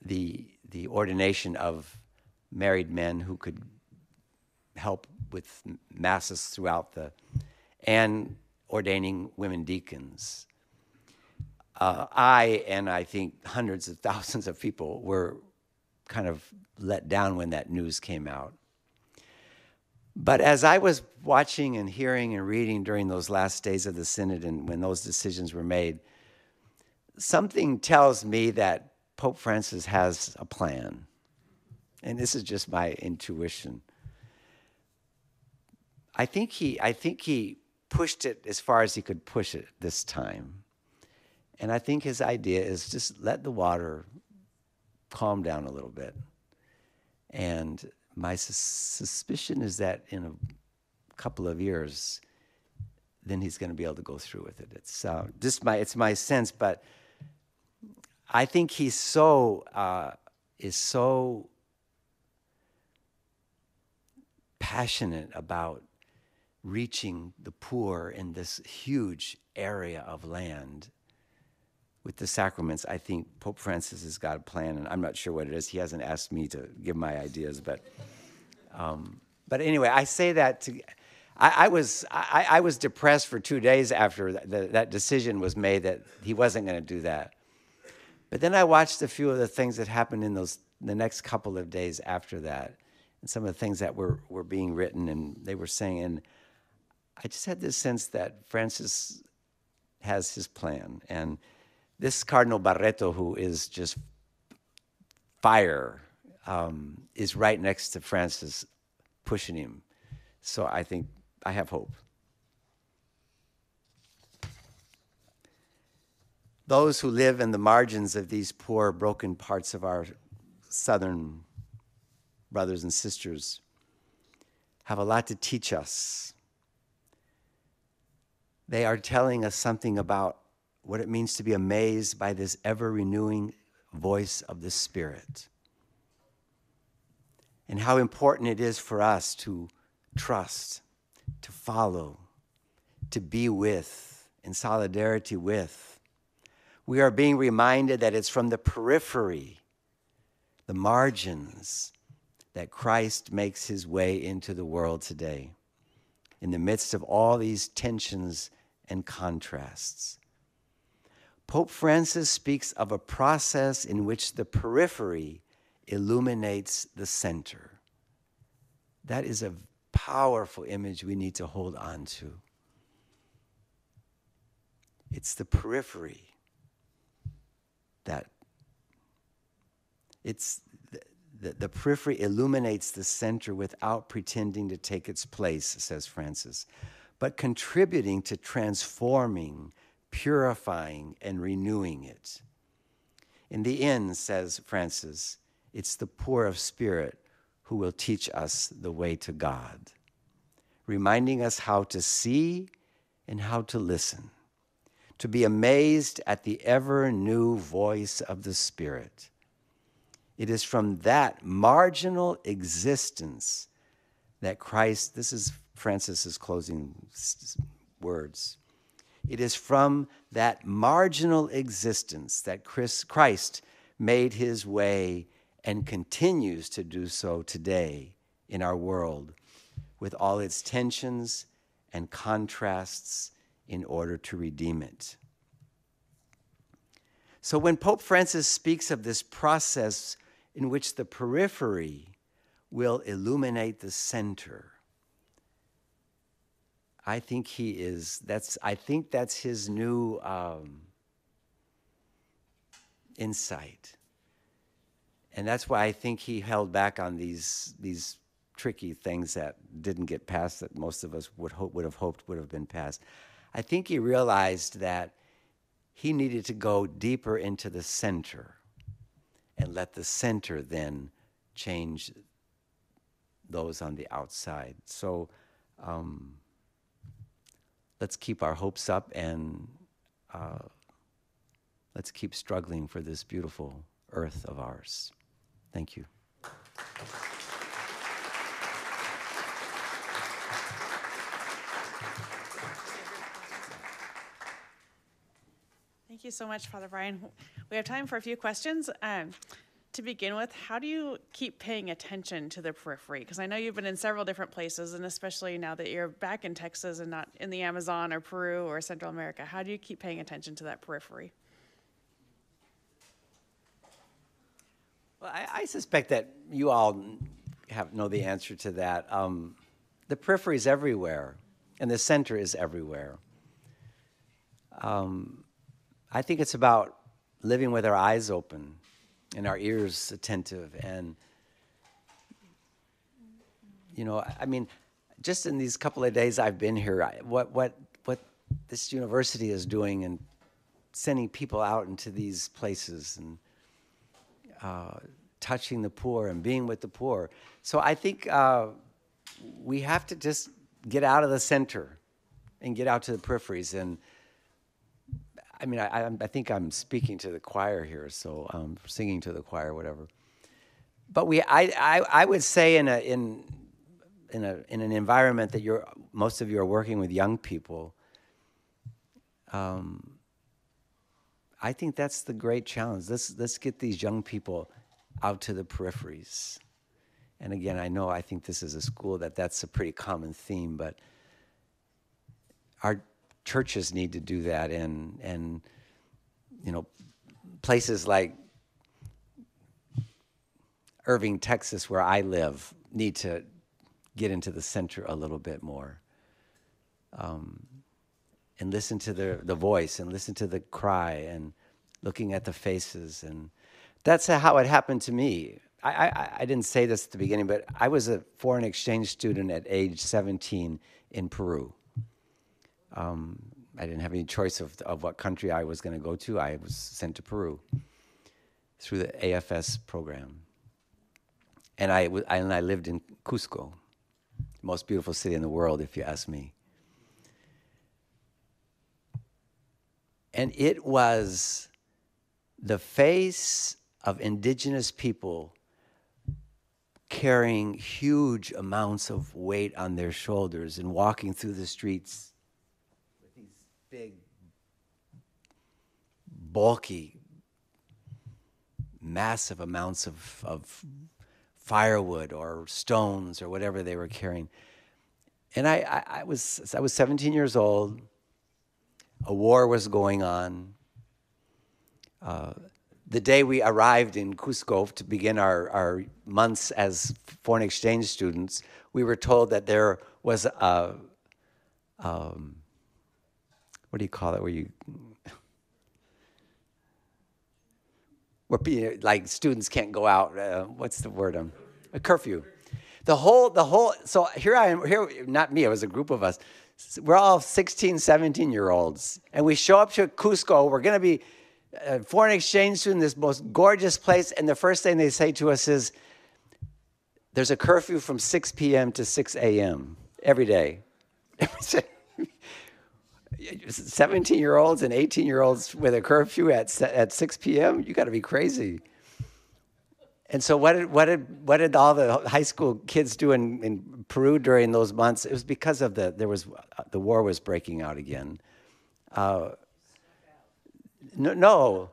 B: the the ordination of married men who could help with masses throughout the and ordaining women deacons. Uh, I and I think hundreds of thousands of people were kind of let down when that news came out. But as I was watching and hearing and reading during those last days of the synod and when those decisions were made, something tells me that Pope Francis has a plan. And this is just my intuition. I think he I think he pushed it as far as he could push it this time. And I think his idea is just let the water calm down a little bit. And my sus- suspicion is that in a couple of years, then he's going to be able to go through with it. It's uh, just my it's my sense, but I think he's so uh, is so passionate about reaching the poor in this huge area of land with the sacraments, I think Pope Francis has got a plan, and I'm not sure what it is. He hasn't asked me to give my ideas, but um, but anyway, I say that to. I, I was I, I, was depressed for two days after that, that decision was made that he wasn't going to do that. But then I watched a few of the things that happened in those the next couple of days after that, and some of the things that were were being written, and they were saying, and I just had this sense that Francis has his plan, and this Cardinal Barreto, who is just fire, um, is right next to Francis, pushing him. So I think I have hope. Those who live in the margins of these poor, broken parts of our southern brothers and sisters have a lot to teach us. They are telling us something about what it means to be amazed by this ever renewing voice of the Spirit. And how important it is for us to trust, to follow, to be with, in solidarity with. We are being reminded that it's from the periphery, the margins, that Christ makes his way into the world today, in the midst of all these tensions and contrasts. Pope Francis speaks of a process in which the periphery illuminates the center. That is a powerful image we need to hold on to. It's the periphery that it's the, the, periphery illuminates the center without pretending to take its place, says Francis, but contributing to transforming purifying and renewing it. In the end, says Francis, it's the poor of spirit who will teach us the way to God, reminding us how to see and how to listen, to be amazed at the ever new voice of the Spirit. It is from that marginal existence that Christ, this is Francis's closing words it is from that marginal existence that Christ made his way and continues to do so today in our world with all its tensions and contrasts in order to redeem it. So when Pope Francis speaks of this process in which the periphery will illuminate the center, I think he is. That's. I think that's his new um, insight, and that's why I think he held back on these these tricky things that didn't get passed that most of us would hope would have hoped would have been passed. I think he realized that he needed to go deeper into the center and let the center then change those on the outside. So. Um, let's keep our hopes up and uh, let's keep struggling for this beautiful earth of ours. Thank you.
A: Thank you so much, Father Brian. We have time for a few questions. Um, to begin with, how do you keep paying attention to the periphery? Because I know you've been in several different places, and especially now that you're back in Texas and not in the Amazon or Peru or Central America, how do you keep paying attention to that periphery?
B: Well, I, I suspect that you all have know the answer to that. Um, the periphery is everywhere, and the center is everywhere. Um, I think it's about living with our eyes open and our ears attentive and you know i mean just in these couple of days i've been here I, what what what this university is doing and sending people out into these places and uh, touching the poor and being with the poor. So I think uh, we have to just get out of the center and get out to the peripheries. And I mean, I, I, think I'm speaking to the choir here, so um, singing to the choir, whatever. But we, I, I, I would say in a in in a in an environment that you're most of you are working with young people. Um, I think that's the great challenge. Let's let's get these young people out to the peripheries. And again, I know I think this is a school that that's a pretty common theme, but our churches need to do that, and and you know, places like Irving, Texas, where I live, need to get into the center a little bit more. Um, and listen to the, the voice and listen to the cry and looking at the faces. And that's how it happened to me. I, I, I didn't say this at the beginning, but I was a foreign exchange student at age 17 in Peru. Um, I didn't have any choice of, of what country I was going to go to. I was sent to Peru through the AFS program. And I, and I lived in Cusco, the most beautiful city in the world, if you ask me. And it was the face of indigenous people carrying huge amounts of weight on their shoulders and walking through the streets big, bulky, massive amounts of, of firewood or stones or whatever they were carrying. And I, I, I, was, I was 17 years old. A war was going on. Uh, the day we arrived in Cusco to begin our, our months as foreign exchange students, we were told that there was a, um, what do you call it, where you, where like students can't go out. Uh, what's the word? Um, a curfew. The whole, the whole. So here I am. Here, not me. It was a group of us. We're all 16, 17 year olds, and we show up to Cusco. We're going to be a foreign exchange student, this most gorgeous place, and the first thing they say to us is, "There's a curfew from 6 p.m. to 6 a.m. every day." 17 year olds and 18 year olds with a curfew at, at 6 p.m. You got to be crazy. And so, what did, what, did, what did all the high school kids do in, in Peru during those months? It was because of the, there was, the war was breaking out again. Uh, no, no.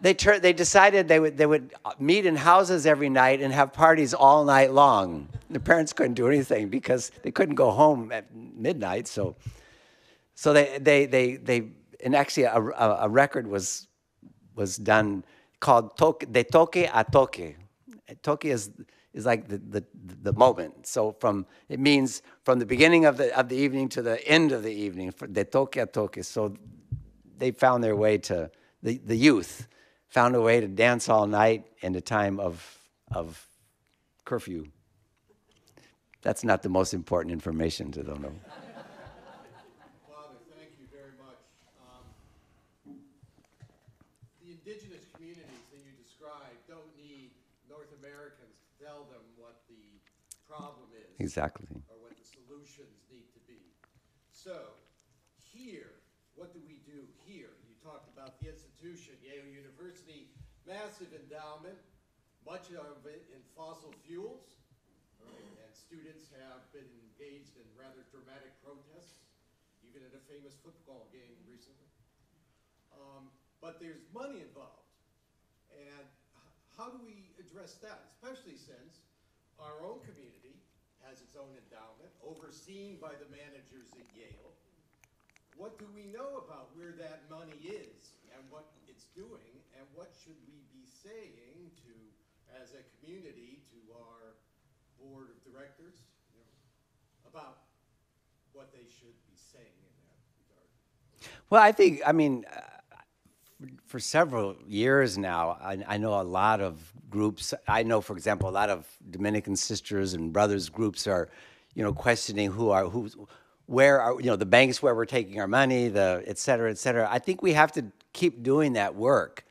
B: They, tur- they decided they would, they would meet in houses every night and have parties all night long. The parents couldn't do anything because they couldn't go home at midnight. So so they, they, they, they and actually a, a, a record was, was done called toque, De Toque a Toque. Toque is, is like the, the, the moment. So from, it means from the beginning of the, of the evening to the end of the evening, De Toque a Toque. So they found their way to, the, the youth found a way to dance all night in a time of, of curfew. That's not the most important information to them. Exactly.
C: Or what the solutions need to be. So, here, what do we do here? You talked about the institution, Yale University, massive endowment, much of it in fossil fuels, right? and students have been engaged in rather dramatic protests, even at a famous football game recently. But there's money involved. And how do we address that, especially since our own community has its own endowment, overseen by the managers at Yale. What do we know about where that money is and what it's doing, and what should we be saying to, as a community, to our board of directors, you know, about what they should be saying in that regard?
B: Well, I think, I mean, for several years now, I, I, know a lot of groups. I know, for example, a lot of Dominican sisters and brothers groups are, you know, questioning who are who, where are you know the banks where we're taking our money, the et cetera, et cetera. I think we have to keep doing that work.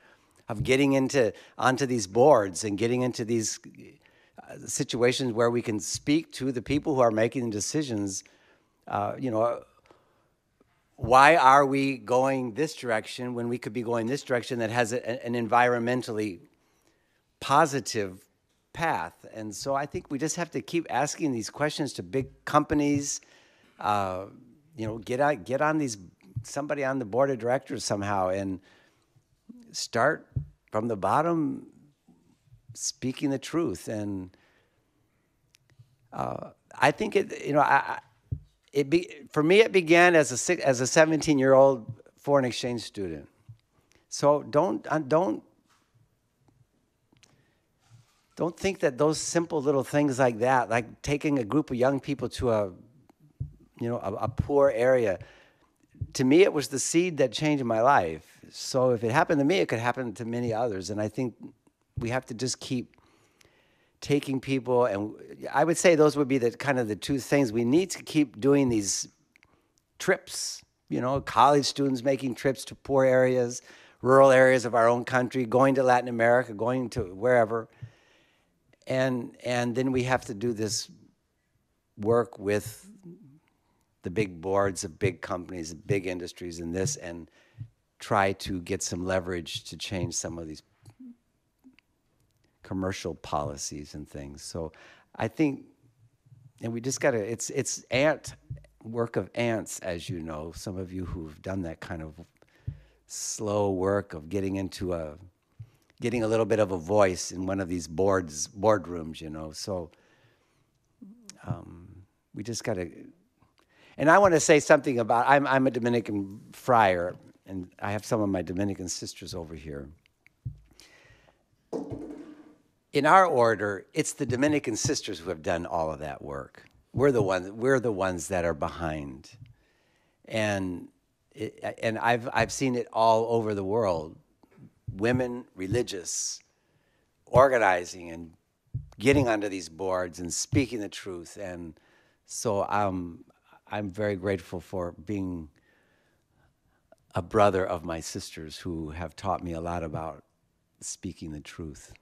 B: of getting into onto these boards and getting into these uh, situations where we can speak to the people who are making the decisions. Uh, you know, why are we going this direction when we could be going this direction that has a, an environmentally positive path? And so I think we just have to keep asking these questions to big companies. Uh, you know, get out, get on these somebody on the board of directors somehow and start from the bottom, speaking the truth. And uh, I think it, you know, I, it be, for me, it began as a as a 17 year old foreign exchange student. So don't uh, don't don't think that those simple little things like that, like taking a group of young people to a you know a, a poor area, to me it was the seed that changed my life. So if it happened to me, it could happen to many others. And I think we have to just keep taking people and i would say those would be the kind of the two things we need to keep doing these trips you know college students making trips to poor areas rural areas of our own country going to latin america going to wherever. And and then we have to do this work with the big boards of big companies big industries in this and try to get some leverage to change some of these commercial policies and things. So I think, and we just got to, it's, it's ant work of ants, as you know, some of you who've done that kind of slow work of getting into a, getting a little bit of a voice in one of these boards, boardrooms, you know. So um, we just got to, and I want to say something about, I'm, I'm a Dominican friar, and I have some of my Dominican sisters over here in our order, it's the Dominican sisters who have done all of that work. We're the ones, we're the ones that are behind. And, it, and I've, I've seen it all over the world. Women, religious, organizing and getting onto these boards and speaking the truth. And so um, I'm very grateful for being a brother of my sisters who have taught me a lot about speaking the truth.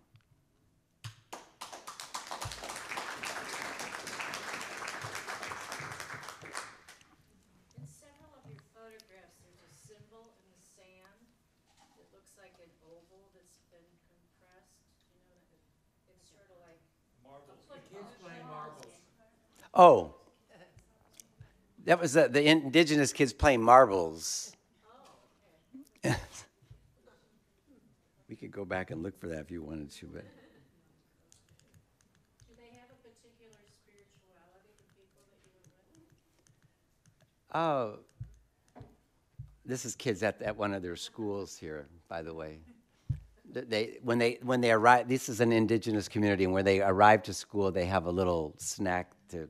B: Oh, that was the, the indigenous kids playing marbles. we could go back and look for that if you wanted to, but.
D: Do they have a particular spirituality, the people
B: Oh, this is kids at, at one of their schools here, by the way. They, when they when they arrive, this is an indigenous community, and when they arrive to school, they have a little snack to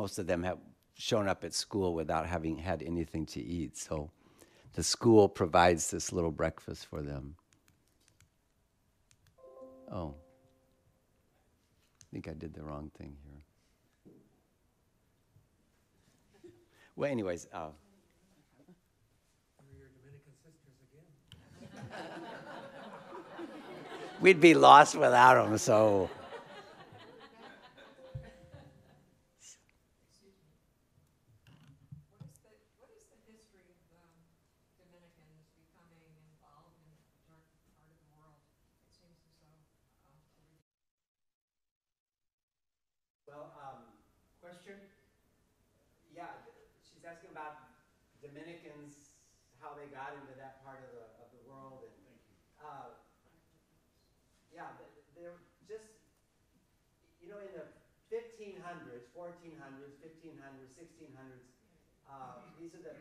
B: most of them have shown up at school without having had anything to eat. So the school provides this little breakfast for them. Oh, I think I did the wrong thing here. Well, anyways, uh, we'd be lost without them, so. 1400s, 1500s, 1600s. Uh, these are the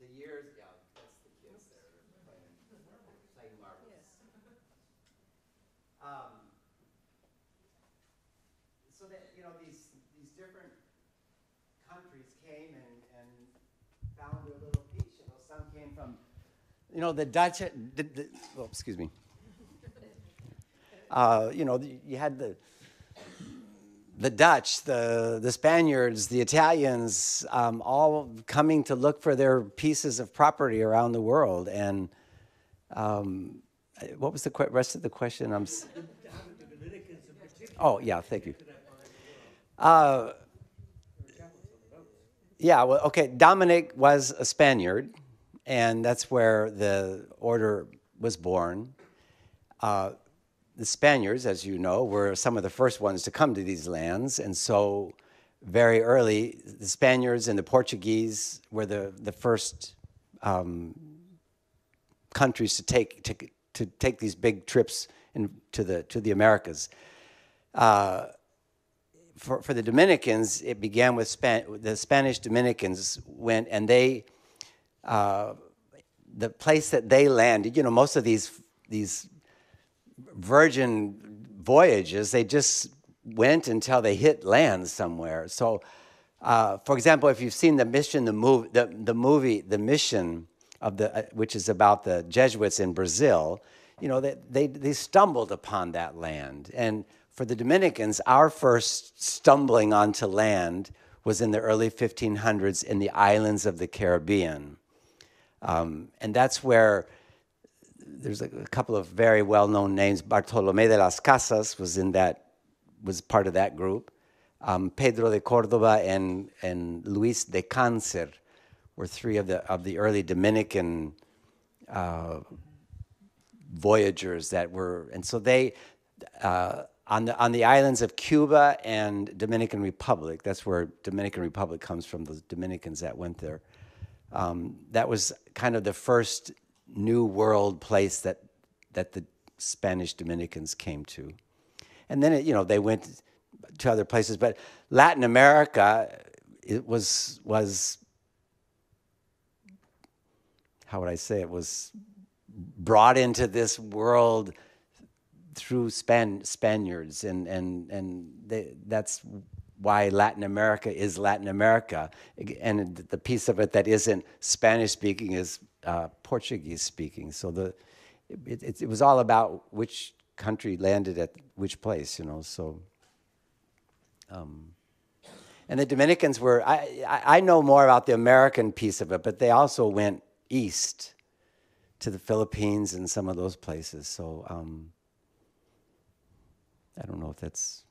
B: the years. Yeah, that's the kids there playing, playing marbles. Yes. Um, so that you know these these different countries came and, and found their little piece. You know, some came from you know the Dutch. The, the, oh, excuse me. Uh, you know, the, you had the the Dutch, the the Spaniards, the Italians, um, all coming to look for their pieces of property around the world, and um, What was the rest of the question? I'm. s- Oh, yeah, thank you. Uh, yeah, well, okay. Dominic was a Spaniard, and that's where the order was born. Uh, the Spaniards, as you know, were some of the first ones to come to these lands, and so very early, the Spaniards and the Portuguese were the the first countries to take to, to take these big trips in, to the to the Americas. Uh, for, for the Dominicans, it began with Span- the Spanish Dominicans went and they uh, the place that they landed. You know, most of these these virgin voyages, they just went until they hit land somewhere. So, uh, for example, if you've seen the mission, the movie, the, the movie, the mission of the, uh, which is about the Jesuits in Brazil, you know, they, they, they stumbled upon that land. And for the Dominicans, our first stumbling onto land was in the early 1500s in the islands of the Caribbean. Um, and that's where there's a, a couple of very well-known names. Bartolomé de las Casas was in that, was part of that group. Um, Pedro de Córdoba and, and Luis de Cáncer were three of the, of the early Dominican uh, voyagers that were, and so they, uh, on the on the islands of Cuba and Dominican Republic, that's where Dominican Republic comes from. The Dominicans that went there. Um, that was kind of the first new world place that that the Spanish Dominicans came to, and then it, you know they went to other places. But Latin America, it was was how would I say it was brought into this world through Span- Spaniards, and and and they, that's why Latin America is Latin America, and the piece of it that isn't Spanish speaking is uh, Portuguese speaking. So the it, it, it was all about which country landed at which place, you know. So. Um, and the Dominicans were, I, I I know more about the American piece of it, but they also went east to the Philippines and some of those places. So um, I don't know if that's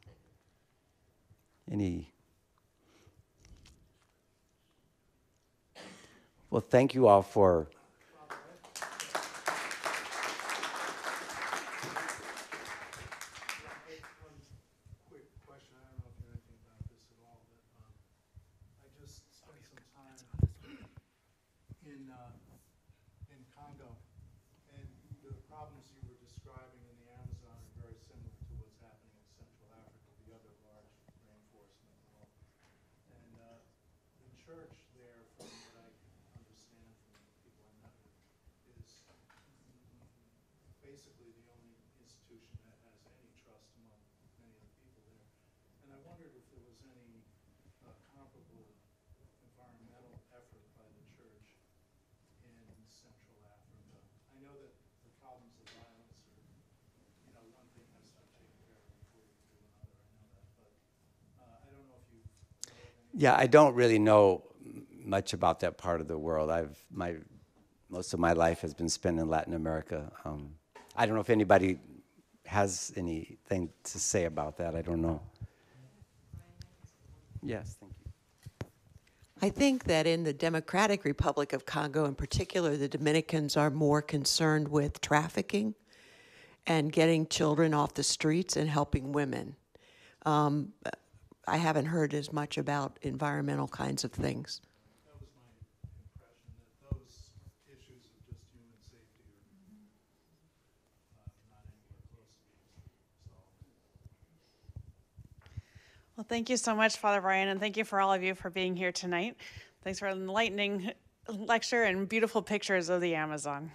B: any. Well, thank you all for.
E: quick question, I don't know if you know anything about this at all, but, um, I just spent some time in, uh, in Congo, and the problems you were describing in the Amazon are very similar to what's happening in Central Africa, the other large rainforest in the world. And, uh, the church there, from what I understand from the people I met with, is basically the only institution that has any trust among many of the people there. And I wondered if there was any uh, comparable environmental effort by the church in Central Africa. I know that the problems of violence are, you know, one thing has to be taken care of before you can do another, I know that, but uh, I don't know if you know of any.
B: Yeah, I don't really know much about that part of the world. I've my most of my life has been spent in Latin America. Um, I don't know if anybody has anything to say about that. I don't know. Yes, thank you.
F: I think that in the Democratic Republic of Congo, in particular, the Dominicans are more concerned with trafficking and getting children off the streets and helping women. Um, I haven't heard as much about environmental kinds of things.
E: That was my impression, that those issues of just human safety are uh, not anywhere close to being solved.
A: Well, thank you so much, Father Brian, and thank you for all of you for being here tonight. Thanks for an enlightening lecture and beautiful pictures of the Amazon.